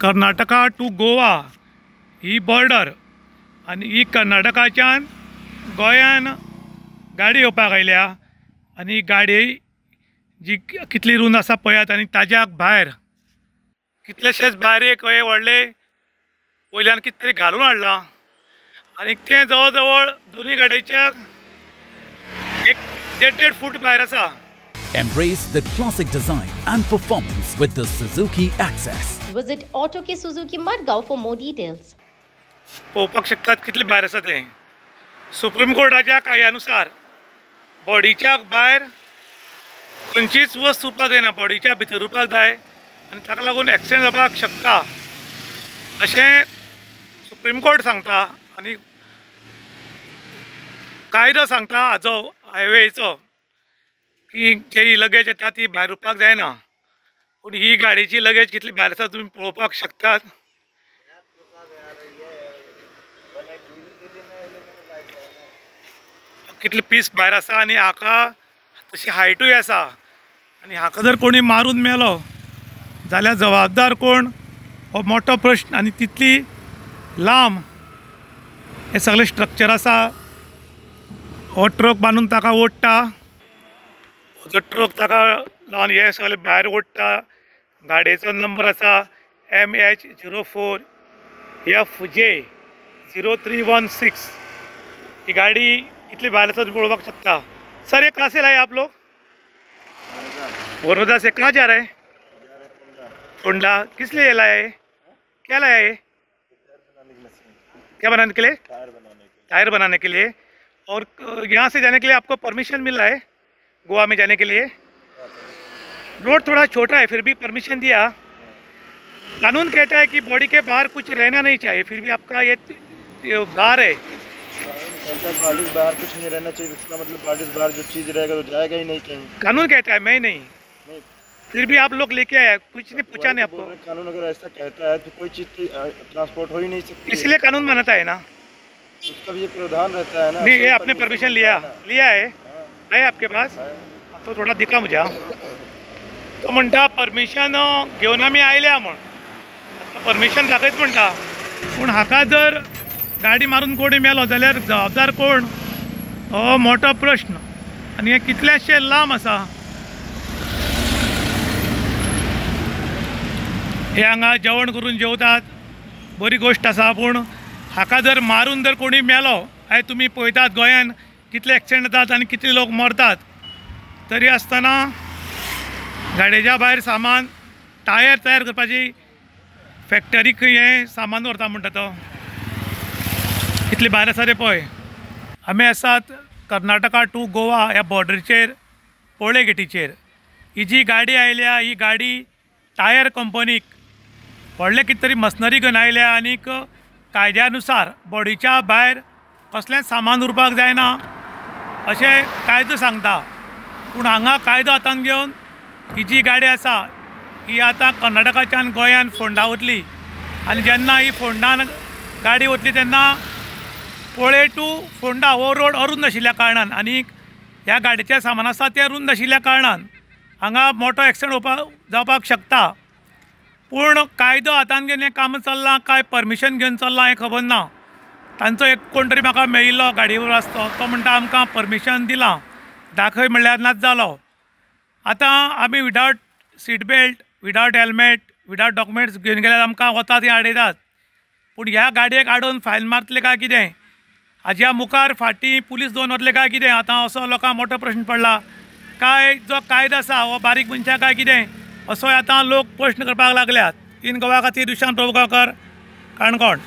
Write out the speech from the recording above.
Karnataka to Goa ही border आनी ही कर्नाटकाच्यान गोंयान गाडी येवपाक आयल्या. आनी गाडी जी कितली रूंद आसा पळयात आनी ताज्या भायर. कितलेशेच भायर एक हे व्हडले वयल्यान कितें तरी घालून हाडलां. आनी तें जवळ जवळ दोनूय गाडयेच्या एक देड देड फूट भायर आसा. Embrace the classic design and performance with the Suzuki Access. Visit Auto K Suzuki Madgaon for more details. पळोवपाक शकतात कितले भायर आसा तें सुप्रीम कोर्टाच्या कायद्यानुसार बॉडीच्या भायर खंयचीच वस्त उरपाक जायना बॉडीच्या भितर उरपाक जाय आनी ताका लागून एक्सिडेंट जावपाक शकता अशें सुप्रीम कोर्ट सांगता आनी कायदो सांगता हाजो हायवेचो की जी लगेज येता ती भायर उरपाक जायना पूण ही गाडीची लगेज कितली भायर आसा तुमी पळोवपाक शकतात? कितले पीस भायर आसा आनी हाका तशी हायटूय आसा आनी हाका जर कोणी मारून मेलो जाल्यार जबाबदार कोण? हो मोठो प्रश्न. आनी तितली लांब हे सगळे स्ट्रक्चर आसा हो ट्रक बांदून ताका ओडटा हो जो ट्रक ताका लावन हे सगळे भायर ओडटा गाडयेचो नंबर आसा M H zero four F J zero three one six ही गाड़ी इतनी भारी से पड़ोक सकता सर ये कहाँ से लाए आप लोग वरोदा से कहाँ जा रहे हैं होंडा किस लिए है क्या लाया है क्या बनाने के लिए? टायर बनाने के लिए. और यहाँ से जाने के लिए आपको परमिशन मिल रहा है, गोवा में जाने के लिए. रोड थोड़ा छोटा है फिर भी परमिशन दिया। कानून कहता है कि बॉडी के बाहर कुछ रहना नहीं चाहिए फिर भी आपका ये, बाहर है। बाहर कुछ नहीं रहना चाहिए इसका मतलब बाहर जो चीज़ रहेगा तो जाएगा ही नहीं कहीं। कानून कहता है मैं नहीं। नहीं। फिर भी आप लोग लेके आया कुछ नहीं पूछा नहीं आपको कानून अगर ऐसा कहता है तो कोई चीज़ ट्रांसपोर्ट हो ही नहीं सकती। इसलिए कानून मानता है ना। उसका भी ये प्रावधान रहता है ना नहीं ये आपने परमिशन लिया। लिया है। है। आपके पास? तो थोडा दिखा म्हज्या तो म्हणटा परमिशन घेवन आमी आयल्या म्हण परमिशन दाखयत म्हणटा पूण हाका जर गाडी मारून कोणी मेलो जाल्यार जबाबदार कोण? हो मोठो प्रश्न. आनी हे कितलेशे लांब आसा? हे हांगा जेवण करून जेवतात. बरी गोश्ट आसा पूण हाका जर मारून जर कोणी मेलो आयज तुमी पळयतात गोंयान कितले एक्सिडेंट जातात आनी कितले लोक मरतात. तरी आसतना गाडयेच्या भायर सामान टायर तयार करपाची फॅक्टरीक हें सामान व्हरता म्हणटा तो. कितले भायर आसा रे पळय आमी आसात कर्नाटका टू गोवा ह्या बॉर्डरीचेर पोळे गेटीचेर. ही जी गाडी आयल्या ही गाडी टायर कंपनीक व्हडलें कितें तरी मशनरी घेवन आयल्या आनीक कायद्यानुसार बॉडीच्या भायर कसलेंच सामान उरपाक जायना. अशें कायदो सांगता. पूण हांगा कायदो हातांत घेवन ही जी गाडी आसा ही आतां कर्नाटकाच्यान गोंयान फोंडा वतली आनी जेन्ना ही फोंडान गाडी वतली तेन्ना पोळे टू फोंडा हो रोड अरुंद आशिल्ल्या कारणान आनीक ह्या गाडयेचें सामान आसा तें रुंद आशिल्ल्या कारणान हांगा मोठो एक्सिडेंट जावपाक जावपाक शकता. पूण कायदो हातान घेवन हें काम चल्लां काय परमिशन घेवन चल्लां हें खबर ना. तांचो एक कोण तरी म्हाका मेळिल्लो गाडयेवर आसतो तो म्हणटा आमकां परमिशन दिलां. दाखय म्हणल्यार नाच जालो. आतां आमी without seat belt without helmet without documents घेवन गेल्यार आमकां वतात थंय आडयतात पूण ह्या गाडयेक आडोवन फायन मारतले काय कितें? हाज्या मुखार फाटीं पुलीस दोन वतले काय कितें? आतां असो लोकांक मोठो प्रश्न पडला. काय जो कायदो आसा हो बारीक मनशा काय कितें? असोय आतां लोक प्रश्न करपाक लागल्यात. इन गोवा खातीर दुशांत प्रभुगांवकर. काणकोण.